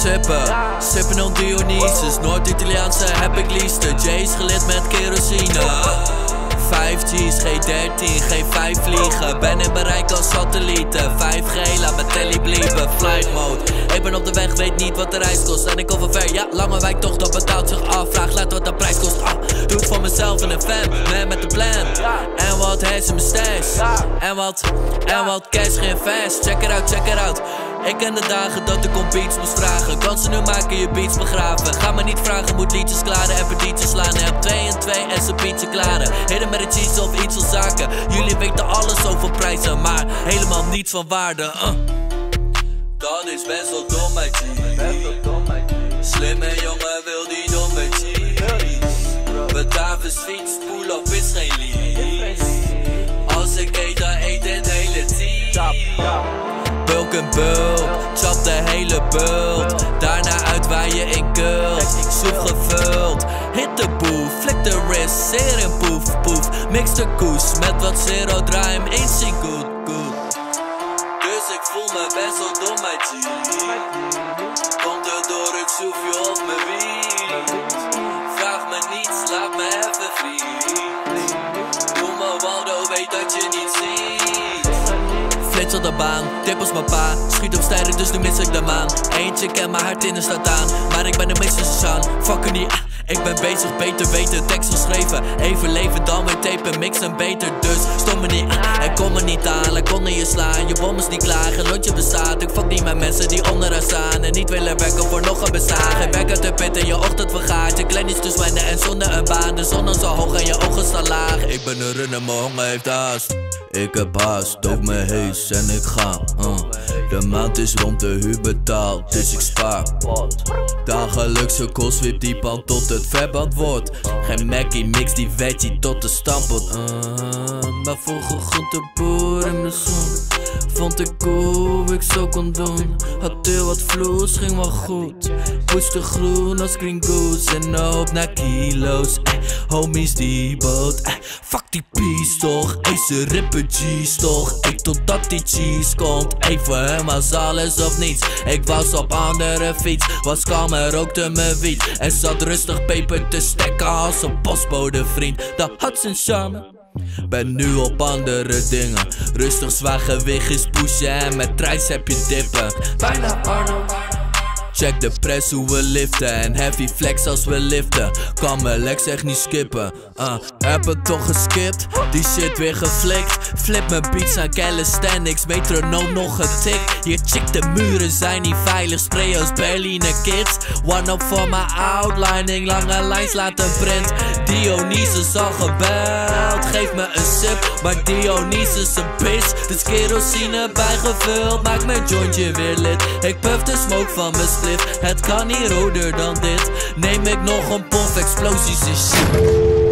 Sippen, sippen on Dionysus Noord-Italiaanse heb ik liefste. J's gelid met kerosine. 5G's, G13, G5 vliegen. Ben in bereik als satellieten. 5G, laat mijn telly blieven Flight mode, ik ben op de weg, weet niet wat de reis kost. En ik kom ver, ja, lange wijk toch, dat betaalt zich af. Vraag laat wat de prijs kost, ah Doe het voor mezelf en een fan, man met een plan. En wat hij in mijn stash? En wat, en wat cash, geen fast? Check it out, check it out ik ken de dagen dat ik om beats moest vragen. Kan ze nu maken, je beats begraven. Ga me niet vragen, moet liedjes klaren. En petities slaan Heb 2 en 2 en ze pizza klaren. Heden met een cheese of iets van zaken. Jullie weten alles over prijzen Maar helemaal niets van waarde. Uh. Dat is best wel dom, mijn bulk en bulk Chap de hele bult. Daarna uitwaaien in kult Soep gevuld. Hit de boef, flik de wrist Zeer poef, poef. Mix de koes met wat zero draai eens goed, goed. Dus ik voel me best wel dom, mijn op de baan, tip als mijn pa Schiet op stijlen, dus nu mis ik de maan. Eentje ken mijn hart in de staat aan Maar ik ben de meeste Suzanne Fuck niet, ik ben bezig, beter weten Tekst geschreven, even leven dan weer tapen Mixen beter, dus stom me niet. Ah, En kom me niet aan, ik kon je slaan. Je bom is niet klaar, geen lontje bestaat Ik fuck niet met mensen die onderaan staan En niet willen werken voor nog een bestaan Geen werk uit de pit en je ochtend vergaat. Je klein is zwijnen en zonder een baan. De zon is zo hoog en je ogen staan laag. Ik ben een runner, mijn honger heeft haast. Ik heb haast, doof me hees en ik ga uh. De maand is rond, de huur betaald, dus ik spaar. Dagelijkse kost die pan tot het verband wordt. Geen Mackie mix die veggie tot de stampot uh. Maar vroeger groenteboer in de zon Vond ik cool, ik zo kon doen Had heel wat vloes, ging wel goed. Poetste groen als green goose En op naar kilo's Homies die boot eh, Fuck die peace toch Ey ze rippen G's toch. Ik totdat die cheese komt Ey voor hem was alles of niets. Ik was op andere fiets Was kalm en rookte mijn wiet. En zat rustig peper te stekken als een postbode vriend. Dat had zijn charme. Ben nu op andere dingen. Rustig zwaar gewicht is pushen en met trijs heb je dippen. Bijna Arnold Check de press hoe we liften En heavy flex als we liften. Kan mijn legs echt niet skippen. Uh, Heb het toch geskipt? Die shit weer geflikt. Flip mijn beats aan calisthenics Metronoom nog getikt Je chick de muren zijn niet veilig. Spray als Berliner kids. One up voor mijn outlining. Lange lijns laten print. Dionysus al gebeld. Geef me een sip Maar Dionysus een bitch Dus kerosine bijgevuld. Maak mijn jointje weer lid Ik puff de smoke van mijn het kan niet roder dan dit. Neem ik nog een pof, explosies shit